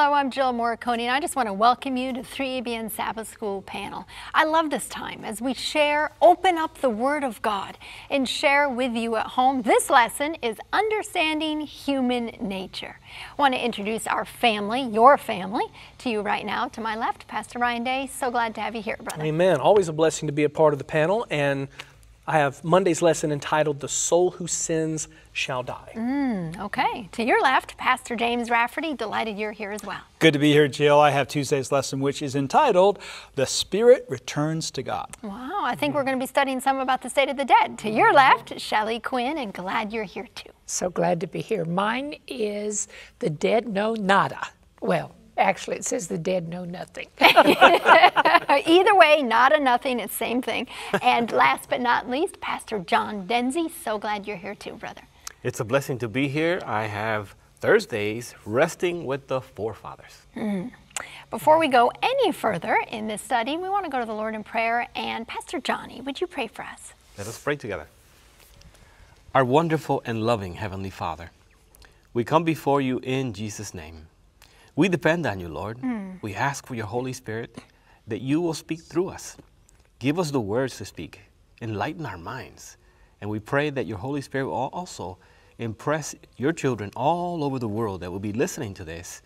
Hello, I'm Jill Morikone, and I just want to welcome you to 3ABN Sabbath School panel. I love this time as we share, open up the Word of God, and share with you at home. This lesson is Understanding Human Nature. I want to introduce our family, your family, to you right now. To my left, Pastor Ryan Day. So glad to have you here, brother. Amen. Always a blessing to be a part of the panel, and I have Monday's lesson entitled The Soul Who Sins Shall Die. Mm, okay. To your left, Pastor James Rafferty. Delighted you're here as well. Good to be here, Jill. I have Tuesday's lesson, which is entitled The Spirit Returns to God. Wow. I think we're going to be studying some about the state of the dead. To your left, Shelley Quinn, and glad you're here too. So glad to be here. Mine is The Dead Know Nada. Well, Actually, it says the dead know nothing. Either way, not a nothing, it's same thing. And last but not least, Pastor John Dinzey. So glad you're here too, brother. It's a blessing to be here. I have Thursdays resting with the forefathers. Mm. Before we go any further in this study, we want to go to the Lord in prayer. And Pastor Johnny, would you pray for us? Let us pray together. Our wonderful and loving Heavenly Father, we come before you in Jesus' name. We depend on you, Lord. Mm. We ask for your Holy Spirit that you will speak through us. Give us the words to speak, enlighten our minds. And we pray that your Holy Spirit will also impress your children all over the world that will be listening to this,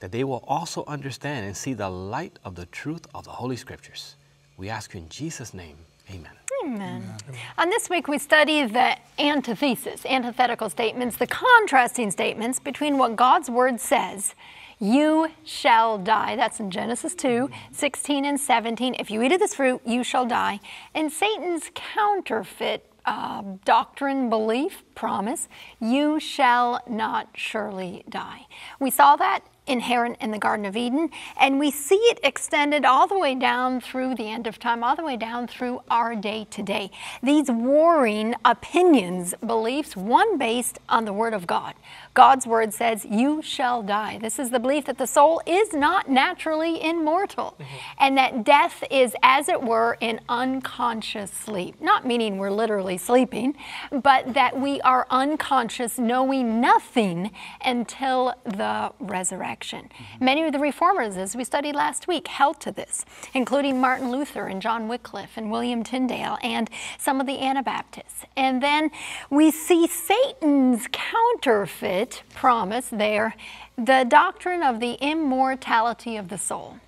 that they will also understand and see the light of the truth of the Holy Scriptures. We ask you in Jesus' name. Amen. Amen. Amen. On this week, we study the antithesis, antithetical statements, the contrasting statements between what God's Word says you shall die. That's in Genesis 2 16 and 17. If you eat of this fruit, you shall die. And Satan's counterfeit uh, doctrine, belief, promise, you shall not surely die. We saw that inherent in the Garden of Eden. And we see it extended all the way down through the end of time, all the way down through our day today. These warring opinions, beliefs, one based on the Word of God. God's Word says, You shall die. This is the belief that the soul is not naturally immortal mm-hmm. and that death is, as it were, an unconscious sleep. Not meaning we're literally sleeping, but that we are unconscious, knowing nothing until the resurrection. Mm-hmm. Many of the reformers, as we studied last week, held to this, including Martin Luther and John Wycliffe and William Tyndale and some of the Anabaptists. And then we see Satan's counterfeit promise there, the doctrine of the immortality of the soul.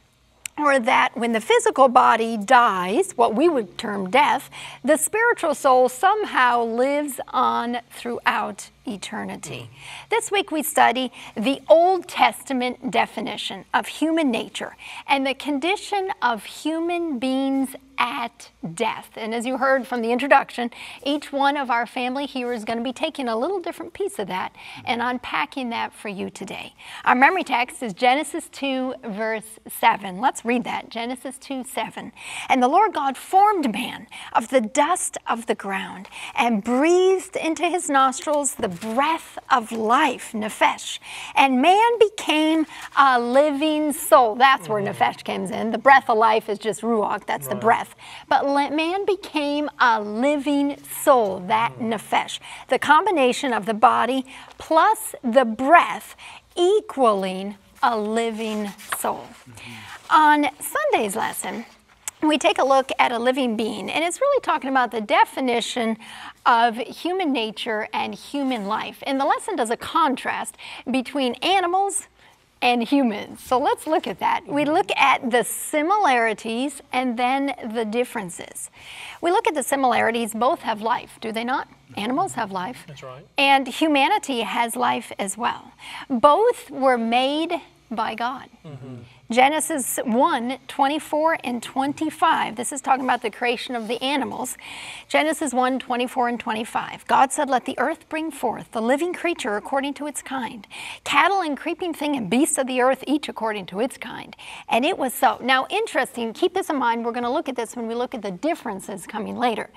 Or that when the physical body dies, what we would term death, the spiritual soul somehow lives on throughout eternity. Mm. This week we study the Old Testament definition of human nature and the condition of human beings at death. And as you heard from the introduction, each one of our family here is going to be taking a little different piece of that and unpacking that for you today. Our memory text is Genesis 2, verse 7. Let's read that Genesis 2, 7. And the Lord God formed man of the dust of the ground and breathed into his nostrils the breath of life, nephesh. And man became a living soul. That's where nephesh comes in. The breath of life is just ruach, that's right. the breath. But man became a living soul, that nephesh. The combination of the body plus the breath equaling a living soul. Mm-hmm. On Sunday's lesson, we take a look at a living being, and it's really talking about the definition of human nature and human life. And the lesson does a contrast between animals and humans. So let's look at that. We look at the similarities and then the differences. We look at the similarities, both have life, do they not? Animals have life. That's right. And humanity has life as well. Both were made by God. Mm-hmm. Genesis 1 24 and 25. This is talking about the creation of the animals. Genesis 1 24 and 25. God said, Let the earth bring forth the living creature according to its kind, cattle and creeping thing and beasts of the earth, each according to its kind. And it was so. Now, interesting, keep this in mind. We're going to look at this when we look at the differences coming later.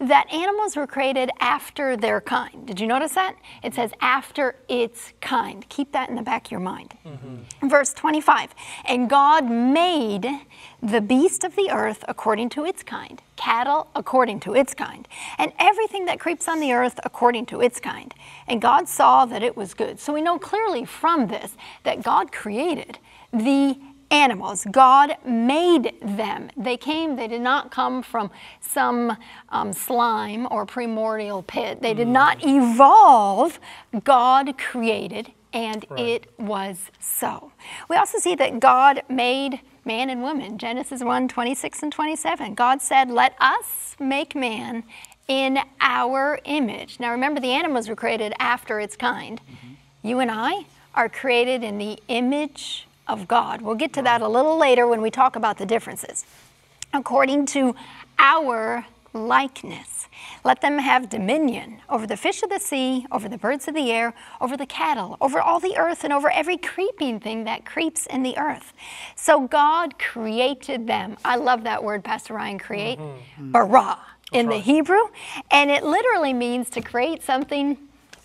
That animals were created after their kind. Did you notice that? It says after its kind. Keep that in the back of your mind. Mm-hmm. Verse 25 And God made the beast of the earth according to its kind, cattle according to its kind, and everything that creeps on the earth according to its kind. And God saw that it was good. So we know clearly from this that God created the animals. God made them. They came, they did not come from some um, slime or primordial pit. They did not evolve. God created, and it was so. We also see that God made man and woman. Genesis 1 26 and 27. God said, Let us make man in our image. Now remember, the animals were created after its kind. Mm-hmm. You and I are created in the image of God. We'll get to that a little later when we talk about the differences. According to our likeness. Let them have dominion over the fish of the sea, over the birds of the air, over the cattle, over all the earth, and over every creeping thing that creeps in the earth. So God created them. I love that word, Pastor Ryan, create. Mm-hmm. Mm-hmm. Bara in the Hebrew. And it literally means to create something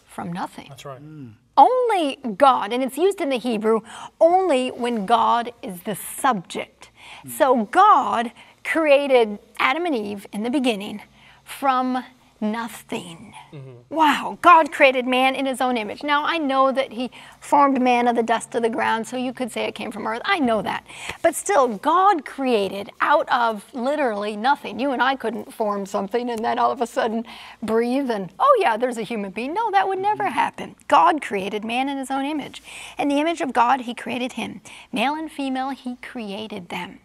from nothing. That's right. Mm. Only God, and it's used in the Hebrew only when God is the subject. Mm. So God created Adam and Eve in the beginning from nothing. Mm-hmm. Wow, God created man in his own image. Now, I know that he formed man of the dust of the ground, so you could say it came from earth. I know that. But still, God created out of literally nothing. You and I couldn't form something and then all of a sudden breathe and, oh, yeah, there's a human being. No, that would never mm-hmm. happen. God created man in his own image. In the image of God, he created him. Male and female, he created them.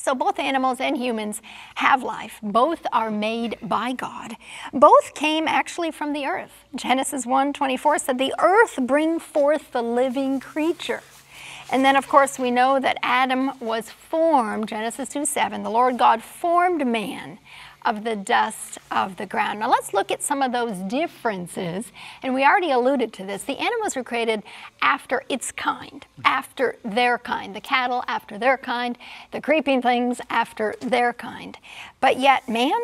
So both animals and humans have life. Both are made by God. Both came actually from the earth. Genesis 1:24 said the earth bring forth the living creature. And then of course we know that Adam was formed, Genesis 2:7. The Lord God formed man of the dust of the ground. Now let's look at some of those differences. And we already alluded to this. The animals were created after its kind, after their kind. The cattle after their kind, the creeping things after their kind. But yet, man,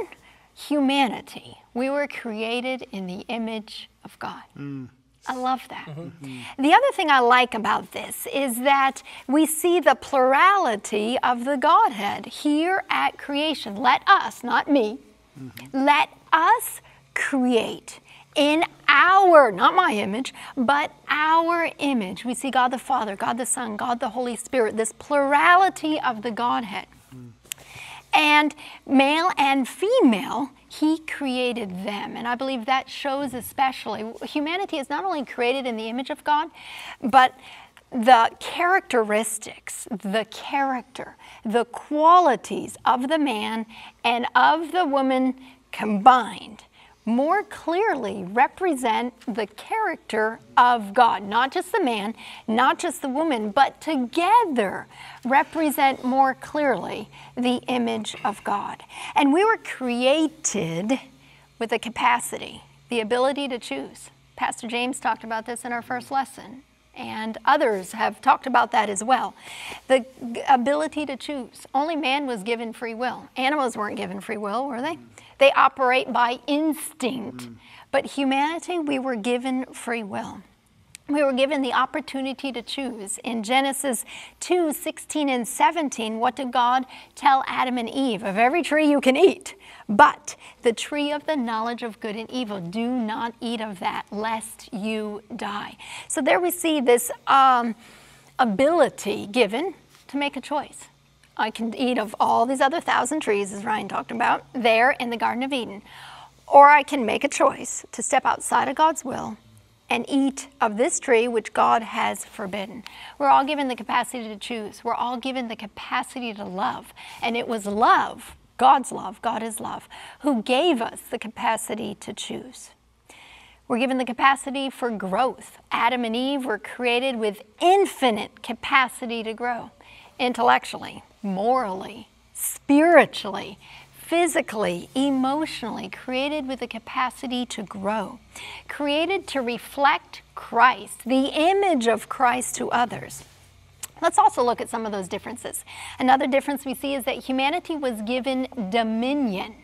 humanity, we were created in the image of God. Mm. I love that. Mm-hmm. The other thing I like about this is that we see the plurality of the Godhead here at creation. Let us, not me, mm-hmm. let us create in our, not my image, but our image. We see God the Father, God the Son, God the Holy Spirit, this plurality of the Godhead. Mm. And male and female, he created them. And I believe that shows especially humanity is not only created in the image of God, but the characteristics, the character, the qualities of the man and of the woman combined more clearly represent the character of God. Not just the man, not just the woman, but together represent more clearly the image of God. And we were created with a capacity, the ability to choose. Pastor James talked about this in our first lesson. And others have talked about that as well. The ability to choose. Only man was given free will. Animals weren't given free will, were they? They operate by instinct. But humanity, we were given free will. We were given the opportunity to choose. In Genesis 2 16 and 17, what did God tell Adam and Eve? Of every tree you can eat, but the tree of the knowledge of good and evil, do not eat of that, lest you die. So there we see this um, ability given to make a choice. I can eat of all these other thousand trees, as Ryan talked about, there in the Garden of Eden. Or I can make a choice to step outside of God's will and eat of this tree which God has forbidden. We're all given the capacity to choose. We're all given the capacity to love. And it was love, God's love, God is love, who gave us the capacity to choose. We're given the capacity for growth. Adam and Eve were created with infinite capacity to grow intellectually, morally, spiritually, physically, emotionally, created with the capacity to grow, created to reflect Christ, the image of Christ to others. Let's also look at some of those differences. Another difference we see is that humanity was given dominion.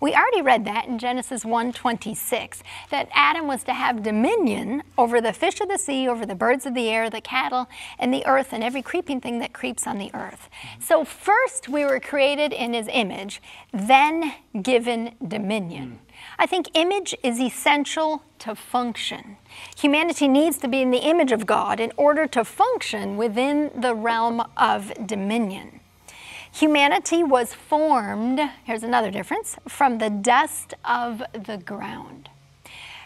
We already read that in Genesis 1:26 that Adam was to have dominion over the fish of the sea, over the birds of the air, the cattle, and the earth and every creeping thing that creeps on the earth. So first we were created in his image, then given dominion. I think image is essential to function. Humanity needs to be in the image of God in order to function within the realm of dominion. Humanity was formed, here's another difference, from the dust of the ground.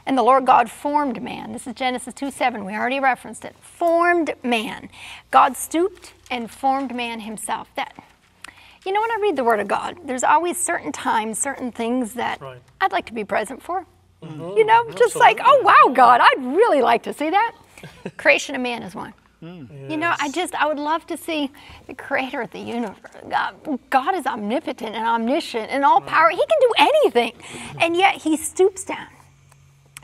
And the Lord God formed man. This is Genesis 2 7. We already referenced it. Formed man. God stooped and formed man himself. That you know, when I read the Word of God, there's always certain times, certain things that Right. I'd like to be present for. Mm-hmm. You know, just like, oh wow, God, I'd really like to see that. Creation of man is one. You know, I just, I would love to see the creator of the universe. God, God is omnipotent and omniscient and all power. He can do anything. And yet he stoops down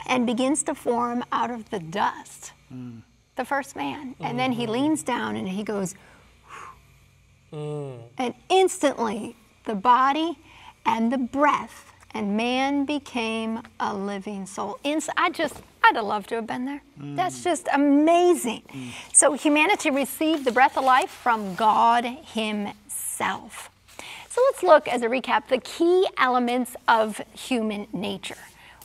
and begins to form out of the dust the first man. And then he mm-hmm. leans down and he goes, mm. and instantly the body and the breath and man became a living soul. Ins- I just, I'd have loved to have been there. That's just amazing. Mm. So humanity received the breath of life from God Himself. So let's look as a recap the key elements of human nature.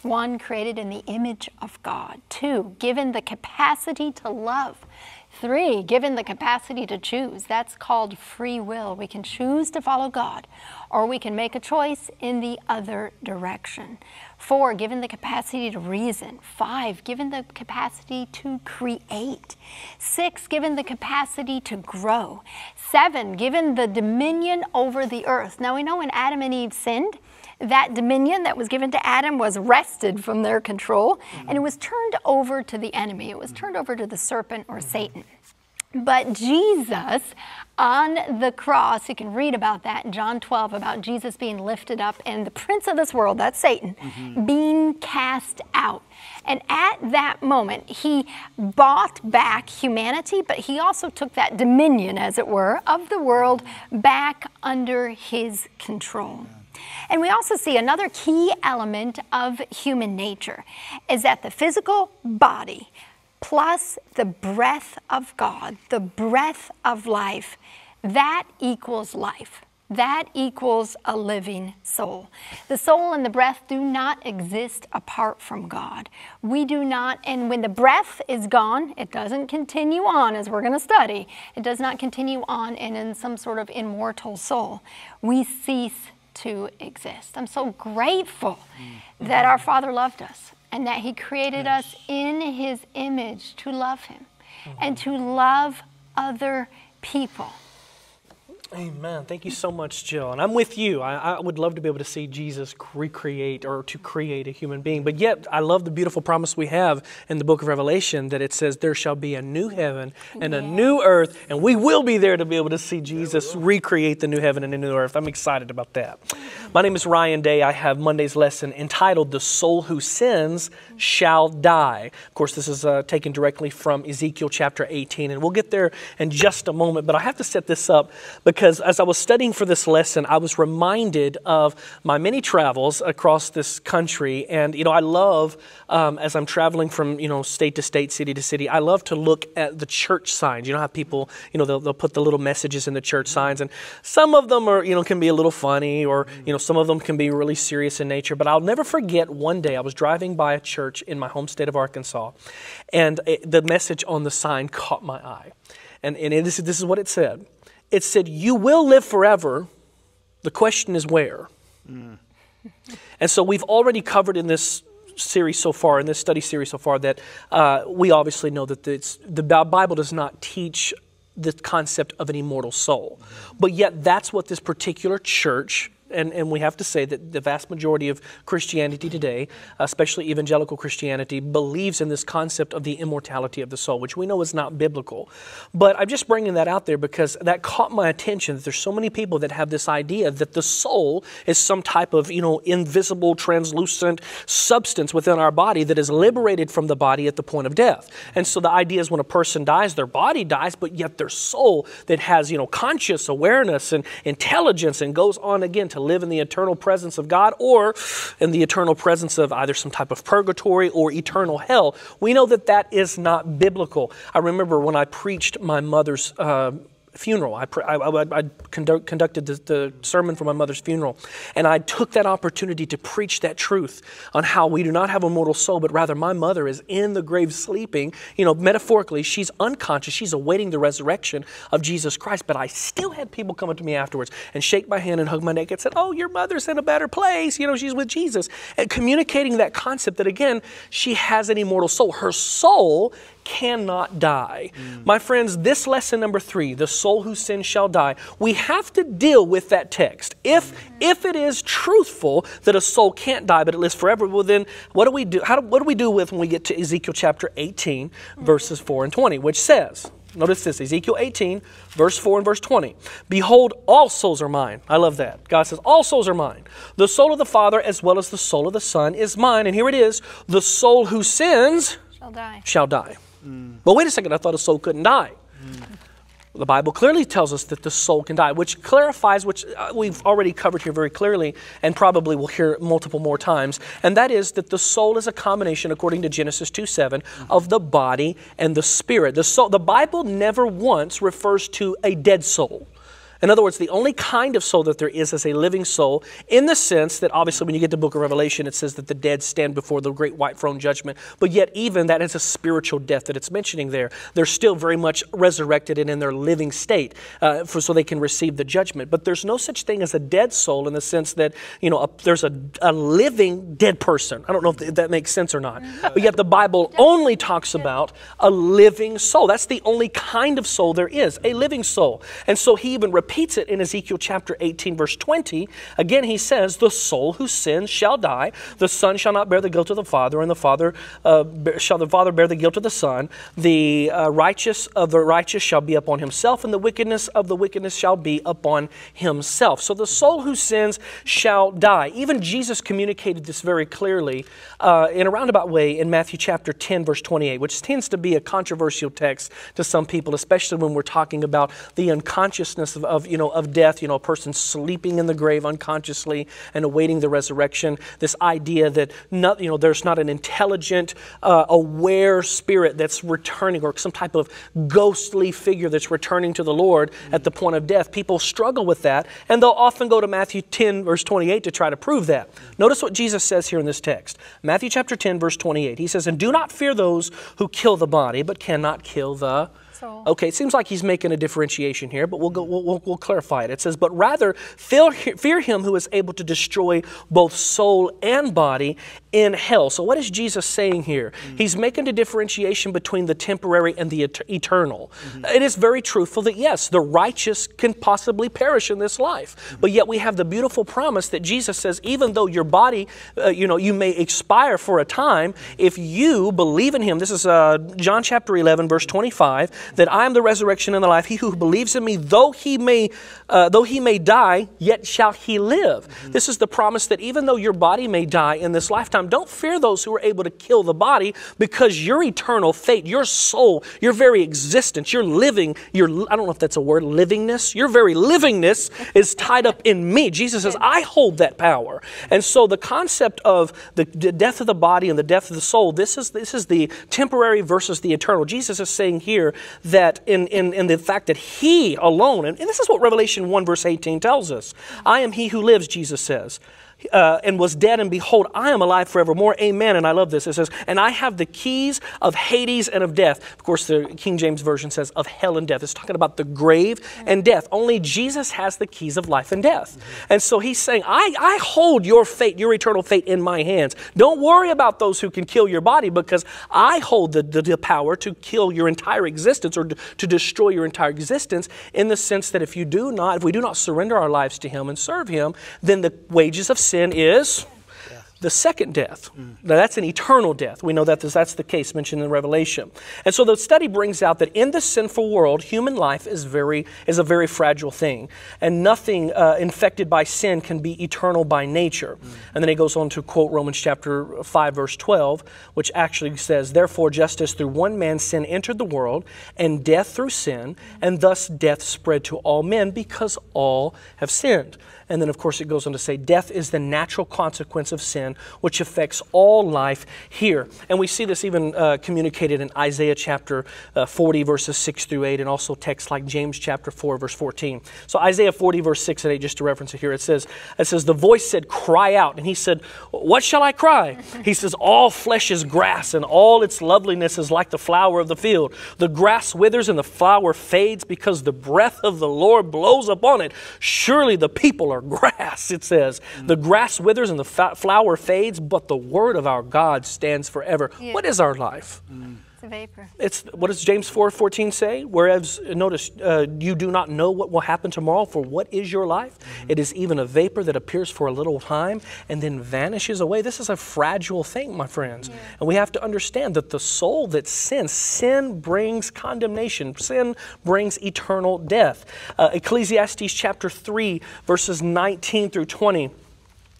One, created in the image of God. Two, given the capacity to love. Three, given the capacity to choose. That's called free will. We can choose to follow God, or we can make a choice in the other direction. Four, given the capacity to reason. Five, given the capacity to create. Six, given the capacity to grow. Seven, given the dominion over the earth. Now we know when Adam and Eve sinned, that dominion that was given to Adam was wrested from their control and it was turned over to the enemy. It was turned over to the serpent or mm-hmm. Satan. But Jesus on the cross, you can read about that in John 12 about Jesus being lifted up and the prince of this world, that's Satan, mm-hmm. being cast out. And at that moment, he bought back humanity, but he also took that dominion, as it were, of the world back under his control. And we also see another key element of human nature is that the physical body plus the breath of God, the breath of life, that equals life. That equals a living soul. The soul and the breath do not exist apart from God. We do not, and when the breath is gone, it doesn't continue on as we're going to study. It does not continue on and in some sort of immortal soul. We cease to exist. I'm so grateful that our Father loved us and that He created us in His image to love Him and mm-hmm. to love other people. Amen. Thank you so much, Jill. And I'm with you. I, I would love to be able to see Jesus recreate or to create a human being. But yet, I love the beautiful promise we have in the book of Revelation that it says, There shall be a new heaven and a new earth, and we will be there to be able to see Jesus recreate the new heaven and the new earth. I'm excited about that. My name is Ryan Day. I have Monday's lesson entitled, The Soul Who Sins Shall Die. Of course, this is uh, taken directly from Ezekiel chapter 18, and we'll get there in just a moment. But I have to set this up because as I was studying for this lesson, I was reminded of my many travels across this country. And, you know, I love, um, as I'm traveling from, you know, state to state, city to city, I love to look at the church signs. You know how people, you know, they'll, they'll put the little messages in the church signs. And some of them are, you know, can be a little funny or, you know, some of them can be really serious in nature. But I'll never forget one day I was driving by a church in my home state of Arkansas, and it, the message on the sign caught my eye. And, and it is, this is what it said it said, You will live forever. The question is where. And so we've already covered in this series so far, in this study series so far, that uh, we obviously know that it's, the Bible does not teach the concept of an immortal soul. But yet, that's what this particular church and, and we have to say that the vast majority of Christianity today, especially evangelical Christianity, believes in this concept of the immortality of the soul, which we know is not biblical. But I'm just bringing that out there because that caught my attention that there's so many people that have this idea that the soul is some type of, you know, invisible, translucent substance within our body that is liberated from the body at the point of death. And so the idea is when a person dies, their body dies, but yet their soul that has, you know, conscious awareness and intelligence and goes on again to live in the eternal presence of God or in the eternal presence of either some type of purgatory or eternal hell. We know that that is not biblical. I remember when I preached my mother's uh, funeral. I, I, I, I conduct, conducted the, the, sermon for my mother's funeral, and I took that opportunity to preach that truth on how we do not have a mortal soul, but rather my mother is in the grave sleeping. You know, metaphorically, she's unconscious. She's awaiting the resurrection of Jesus Christ. But I still had people come up to me afterwards and shake my hand and hug my neck and said, "Oh, your mother's in a better place. You know, she's with Jesus." And communicating that concept that again, she has an immortal soul. Her soul cannot die. Mm. My friends, this lesson number three, the soul who sins shall die, we have to deal with that text. If mm-hmm. if it is truthful that a soul can't die, but it lives forever, well then what do we do? How do, what do we do with when we get to Ezekiel chapter 18, mm-hmm. verses 4 and 20, which says, Notice this Ezekiel 18, verse 4 and verse 20. Behold, all souls are mine. I love that. God says, All souls are mine. The soul of the Father as well as the soul of the Son is mine. And here it is the soul who sins shall die. Shall die. Mm. But wait a second, I thought a soul couldn't die. Mm. The Bible clearly tells us that the soul can die, which clarifies, which uh, we've already covered here very clearly, and probably will hear multiple more times, and that is that the soul is a combination, according to Genesis 2 7, of the body and the spirit. The, soul, the Bible never once refers to a dead soul. In other words, the only kind of soul that there is is a living soul, in the sense that obviously when you get to the book of Revelation, it says that the dead stand before the great white throne judgment. But yet, even that is a spiritual death that it's mentioning there. They're still very much resurrected and in their living state uh, for, so they can receive the judgment. But there's no such thing as a dead soul in the sense that, you know, a, there's a, a living dead person. I don't know if that makes sense or not. But yet, the Bible only talks about a living soul. That's the only kind of soul there is, a living soul. And so he even repeats repeats it in Ezekiel chapter 18, verse 20. Again, he says, The soul who sins shall die. The son shall not bear the guilt of the father, and the father uh, shall the father bear the guilt of the son. The uh, righteous of the righteous shall be upon himself, and the wickedness of the wickedness shall be upon himself. So the soul who sins shall die. Even Jesus communicated this very clearly uh, in a roundabout way in Matthew chapter 10, verse 28, which tends to be a controversial text to some people, especially when we're talking about the unconsciousness of, of of, you know, of death, you know, a person sleeping in the grave unconsciously and awaiting the resurrection. This idea that not, you know, there's not an intelligent, uh, aware spirit that's returning or some type of ghostly figure that's returning to the Lord at the point of death. People struggle with that, and they'll often go to Matthew 10, verse 28 to try to prove that. Notice what Jesus says here in this text. Matthew chapter 10, verse 28. He says, And do not fear those who kill the body, but cannot kill the soul. Okay, it seems like he's making a differentiation here, but we'll, go, we'll, we'll, we'll clarify it. It says, But rather fear, fear him who is able to destroy both soul and body in hell. So, what is Jesus saying here? Mm-hmm. He's making a differentiation between the temporary and the et- eternal. Mm-hmm. It is very truthful that, yes, the righteous can possibly perish in this life. Mm-hmm. But yet, we have the beautiful promise that Jesus says, even though your body, uh, you know, you may expire for a time, if you believe in him, this is uh, John chapter 11, verse 25, that I am the resurrection and the life. He who believes in me, though he may, uh, though he may die, yet shall he live. Mm-hmm. This is the promise that even though your body may die in this lifetime, don't fear those who are able to kill the body, because your eternal fate, your soul, your very existence, your living, your I don't know if that's a word, livingness, your very livingness is tied up in me. Jesus says, I hold that power. And so the concept of the, the death of the body and the death of the soul, this is this is the temporary versus the eternal. Jesus is saying here that in, in, in the fact that He alone, and, and this is what Revelation 1, verse 18 tells us. I am He who lives, Jesus says uh, and was dead, and behold, I am alive forevermore. Amen. And I love this. It says, And I have the keys of Hades and of death. Of course, the King James Version says of hell and death. It's talking about the grave and death. Only Jesus has the keys of life and death. And so he's saying, I, I hold your fate, your eternal fate in my hands. Don't worry about those who can kill your body because I hold the, the, the power to kill your entire existence or to, to destroy your entire existence in the sense that if you do not, if we do not surrender our lives to him and serve him, then the wages of sin is the second death. Now, that's an eternal death. We know that that's the case mentioned in Revelation. And so the study brings out that in this sinful world, human life is, very, is a very fragile thing. And nothing uh, infected by sin can be eternal by nature. And then he goes on to quote Romans chapter 5, verse 12, which actually says, Therefore, just as through one man sin entered the world, and death through sin, and thus death spread to all men because all have sinned. And then, of course, it goes on to say, death is the natural consequence of sin, which affects all life here. And we see this even uh, communicated in Isaiah chapter uh, 40, verses 6 through 8, and also texts like James chapter 4, verse 14. So, Isaiah 40, verse 6 and 8, just to reference it here, it says, it says, The voice said, Cry out. And he said, What shall I cry? He says, All flesh is grass, and all its loveliness is like the flower of the field. The grass withers and the flower fades because the breath of the Lord blows upon it. Surely the people are grass, it says. The grass withers and the fa- flower fades, but the word of our God stands forever. Yeah. What is our life? Mm. It's a vapor. It's what does James 4 14 say? Whereas, notice, uh, you do not know what will happen tomorrow, for what is your life? It is even a vapor that appears for a little time and then vanishes away. This is a fragile thing, my friends. And we have to understand that the soul that sins, sin brings condemnation, sin brings eternal death. Uh, Ecclesiastes chapter 3, verses 19 through 20.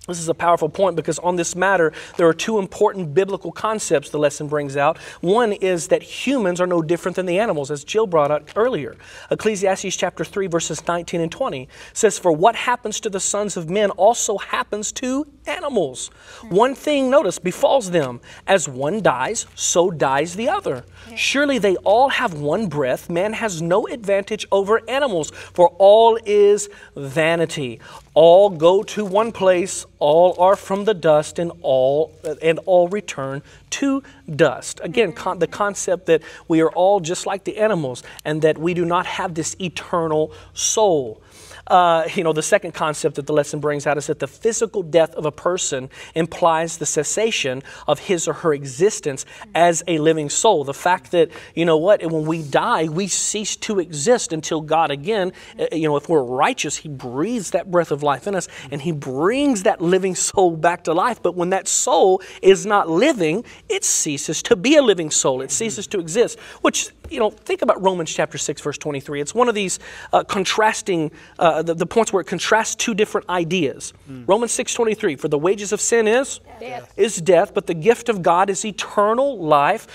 This is a powerful point because on this matter, there are two important biblical concepts the lesson brings out. One is that humans are no different than the animals, as Jill brought up earlier. Ecclesiastes chapter 3, verses 19 and 20 says, For what happens to the sons of men also happens to animals. One thing, notice, befalls them. As one dies, so dies the other. Surely they all have one breath. Man has no advantage over animals, for all is vanity. All go to one place, all are from the dust, and all and all return to dust. Again, mm-hmm. con- the concept that we are all just like the animals, and that we do not have this eternal soul. Uh, you know, the second concept that the lesson brings out is that the physical death of a person implies the cessation of his or her existence as a living soul. The fact that, you know what, when we die, we cease to exist until God again, uh, you know, if we're righteous, He breathes that breath of life in us and He brings that living soul back to life. But when that soul is not living, it ceases to be a living soul, it ceases to exist, which you know, think about Romans chapter 6, verse 23. It's one of these uh, contrasting, uh, the, the points where it contrasts two different ideas. Romans 6, 23, for the wages of sin is? Death. Is death, but the gift of God is eternal life.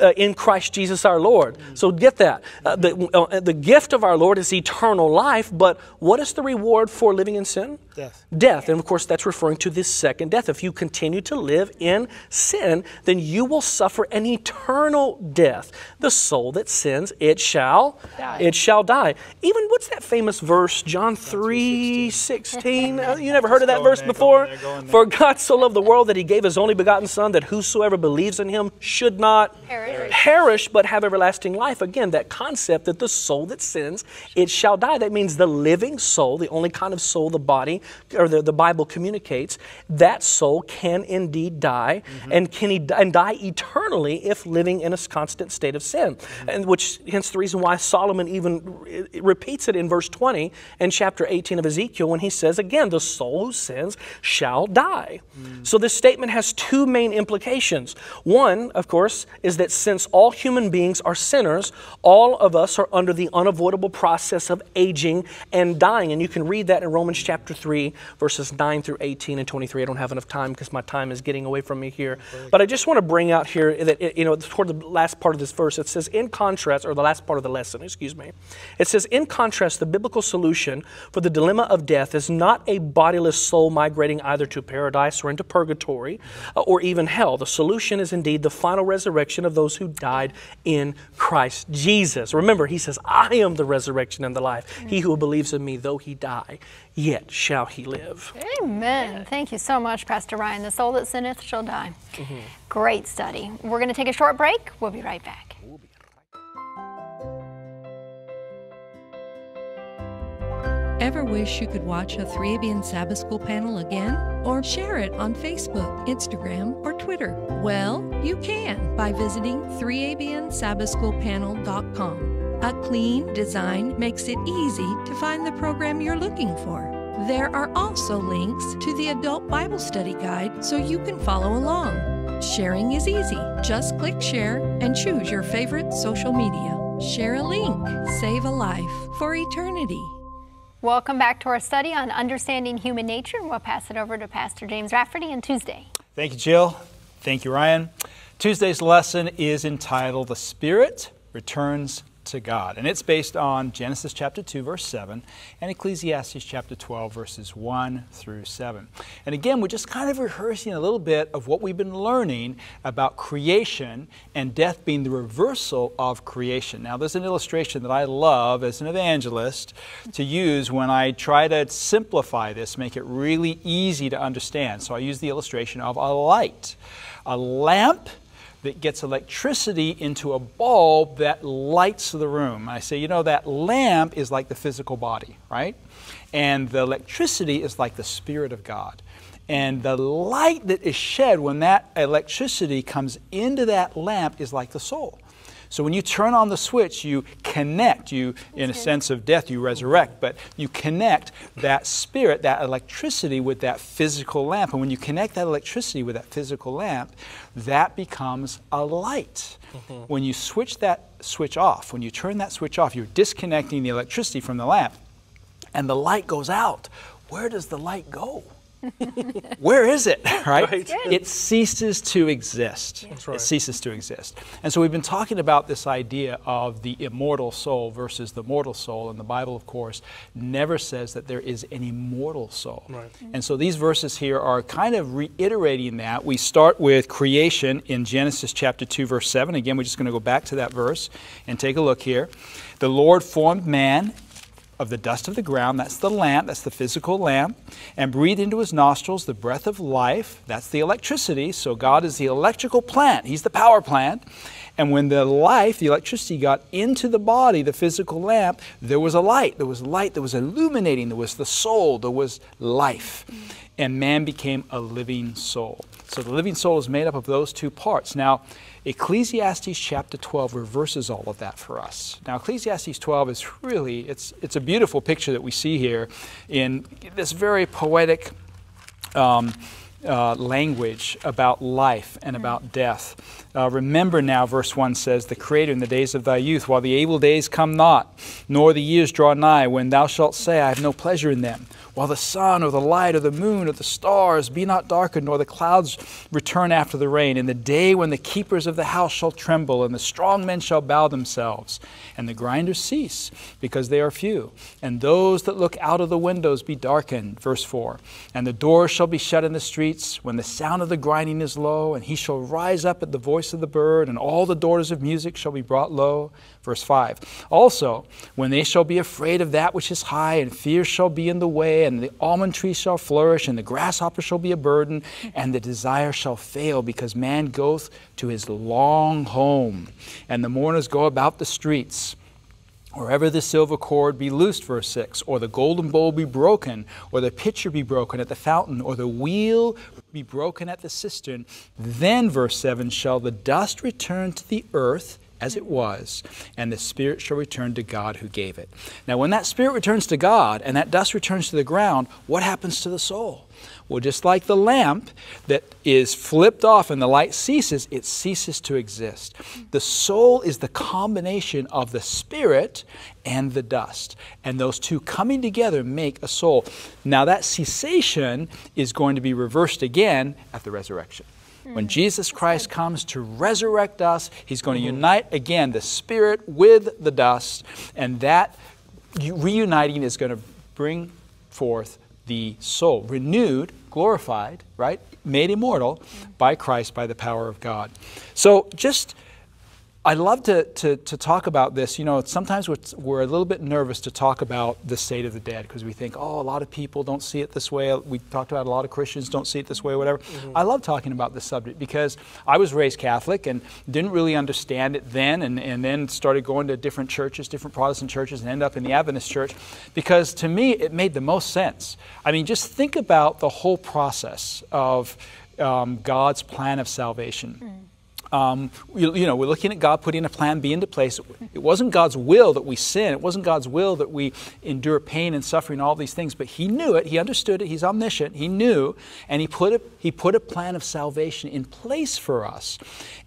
Uh, in Christ Jesus our Lord. So get that. Uh, the, uh, the gift of our Lord is eternal life, but what is the reward for living in sin? Death. Death. And of course, that's referring to this second death. If you continue to live in sin, then you will suffer an eternal death. The soul that sins, it shall, Die. it shall die. Even what's that famous verse, John 3 16? Uh, you never heard of that verse there, go in before? there, go there. For God so loved the world that he gave his only begotten Son, that whosoever believes in him should not Perish. perish, but have everlasting life. Again, that concept that the soul that sins, it shall die. That means the living soul, the only kind of soul the body or the, the Bible communicates, that soul can indeed die mm-hmm. and can he, and die eternally if living in a constant state of sin. Mm-hmm. And which hence the reason why Solomon even re- repeats it in verse 20 in chapter 18 of Ezekiel when he says again, the soul who sins shall die. Mm. So this statement has two main implications. One, of course, is that since all human beings are sinners, all of us are under the unavoidable process of aging and dying. And you can read that in Romans chapter 3, verses 9 through 18 and 23. I don't have enough time because my time is getting away from me here. But I just want to bring out here that, you know, toward the last part of this verse, it says, in contrast, or the last part of the lesson, excuse me, it says, in contrast, the biblical solution for the dilemma of death is not a bodiless soul migrating either to paradise or into purgatory uh, or even hell. The solution is indeed the final resurrection of those who died in Christ Jesus. Remember, he says, I am the resurrection and the life. He who believes in me, though he die, yet shall he live. Amen. Thank you so much, Pastor Ryan. The soul that sinneth shall die. Mm-hmm. Great study. We're going to take a short break. We'll be right back. Ever wish you could watch a 3ABN Sabbath School panel again? Or share it on Facebook, Instagram, or Twitter? Well, you can by visiting 3abnsabbathschoolpanel.com. A clean design makes it easy to find the program you're looking for. There are also links to the Adult Bible Study Guide so you can follow along. Sharing is easy. Just click share and choose your favorite social media. Share a link, save a life for eternity. Welcome back to our study on understanding human nature. We'll pass it over to Pastor James Rafferty on Tuesday. Thank you, Jill. Thank you, Ryan. Tuesday's lesson is entitled The Spirit Returns to God. And it's based on Genesis chapter 2, verse 7, and Ecclesiastes chapter 12, verses 1 through 7. And again, we're just kind of rehearsing a little bit of what we've been learning about creation and death being the reversal of creation. Now, there's an illustration that I love as an evangelist to use when I try to simplify this, make it really easy to understand. So I use the illustration of a light. A lamp that gets electricity into a bulb that lights the room. I say, you know, that lamp is like the physical body, right? And the electricity is like the Spirit of God. And the light that is shed when that electricity comes into that lamp is like the soul. So when you turn on the switch, you connect, you, in a sense of death, you resurrect, but you connect that spirit, that electricity with that physical lamp. And when you connect that electricity with that physical lamp, that becomes a light. Mm-hmm. When you switch that switch off, when you turn that switch off, you're disconnecting the electricity from the lamp, and the light goes out. Where does the light go? Where is it? Right? right. It ceases to exist. Right. It ceases to exist. And so we've been talking about this idea of the immortal soul versus the mortal soul. And the Bible, of course, never says that there is an immortal soul. Right. Mm-hmm. And so these verses here are kind of reiterating that. We start with creation in Genesis chapter 2, verse 7. Again, we're just going to go back to that verse and take a look here. The Lord formed man of the dust of the ground, that's the lamp, that's the physical lamp, and breathe into his nostrils the breath of life, that's the electricity. So God is the electrical plant, He's the power plant. And when the life, the electricity got into the body, the physical lamp, there was a light. There was light that was illuminating. There was the soul. There was life. And man became a living soul. So the living soul is made up of those two parts. Now, Ecclesiastes chapter 12 reverses all of that for us. Now, Ecclesiastes 12 is really, it's, it's a beautiful picture that we see here in this very poetic um, uh, language about life and about death. Uh, remember now, verse 1 says, The Creator in the days of thy youth, while the able days come not, nor the years draw nigh, when thou shalt say, I have no pleasure in them while the sun or the light or the moon or the stars be not darkened, nor the clouds return after the rain, in the day when the keepers of the house shall tremble, and the strong men shall bow themselves, and the grinders cease, because they are few, and those that look out of the windows be darkened. Verse 4 And the doors shall be shut in the streets, when the sound of the grinding is low, and he shall rise up at the voice of the bird, and all the daughters of music shall be brought low. Verse 5 Also, when they shall be afraid of that which is high, and fear shall be in the way, and the almond tree shall flourish, and the grasshopper shall be a burden, and the desire shall fail, because man goeth to his long home, and the mourners go about the streets. Wherever the silver cord be loosed, verse 6, or the golden bowl be broken, or the pitcher be broken at the fountain, or the wheel be broken at the cistern, then, verse 7, shall the dust return to the earth as it was, and the spirit shall return to God who gave it. Now, when that spirit returns to God and that dust returns to the ground, what happens to the soul? Well, just like the lamp that is flipped off and the light ceases, it ceases to exist. The soul is the combination of the spirit and the dust. And those two coming together make a soul. Now, that cessation is going to be reversed again at the resurrection. When Jesus Christ comes to resurrect us, He's going to mm-hmm. unite again the Spirit with the dust, and that reuniting is going to bring forth the soul, renewed, glorified, right? Made immortal mm. by Christ by the power of God. So just I love to, to, to, talk about this. You know, sometimes we're, we're, a little bit nervous to talk about the state of the dead because we think, oh, a lot of people don't see it this way. We talked about a lot of Christians don't see it this way, whatever. Mm-hmm. I love talking about this subject because I was raised Catholic and didn't really understand it then, and, and then started going to different churches, different Protestant churches, and end up in the Adventist church because to me it made the most sense. I mean, just think about the whole process of um, God's plan of salvation. Mm um, you, you know, we're looking at God putting a plan B into place. It wasn't God's will that we sin. It wasn't God's will that we endure pain and suffering, all these things. But He knew it. He understood it. He's omniscient. He knew, and He put a, He put a plan of salvation in place for us.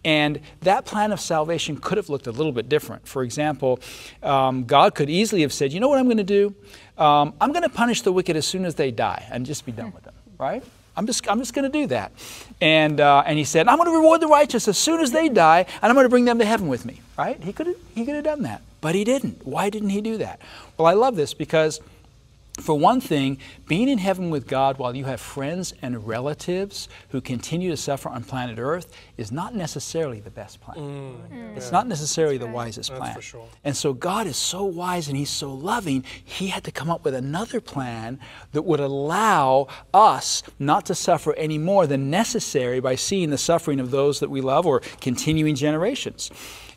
And that plan of salvation could have looked a little bit different. For example, um, God could easily have said, "You know what I'm going to do? Um, I'm going to punish the wicked as soon as they die, and just be done with them." Right? I'm just, I'm just going to do that. And, uh, and he said, I'm going to reward the righteous as soon as they die, and I'm going to bring them to heaven with me. Right? He could have he could have done that, but he didn't. Why didn't he do that? Well, I love this because for one thing, being in heaven with God while you have friends and relatives who continue to suffer on planet Earth is not necessarily the best plan. Mm, it's yeah. not necessarily That's the right. wisest plan. Sure. And so God is so wise and He's so loving, He had to come up with another plan that would allow us not to suffer any more than necessary by seeing the suffering of those that we love or continuing generations.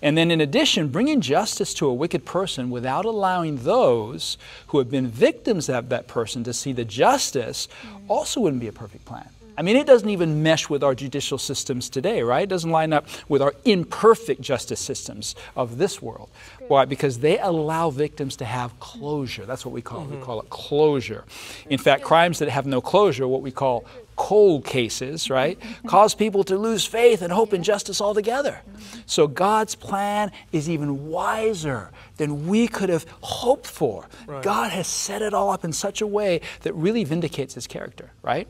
And then, in addition, bringing justice to a wicked person without allowing those who have been victims of that person to see the justice also wouldn't be a perfect plan. I mean, it doesn't even mesh with our judicial systems today, right? It doesn't line up with our imperfect justice systems of this world. Why? Because they allow victims to have closure. That's what we call mm-hmm. it. We call it closure. In fact, crimes that have no closure, what we call cold cases, right, cause people to lose faith and hope in justice altogether. So God's plan is even wiser than we could have hoped for. Right. God has set it all up in such a way that really vindicates his character, right?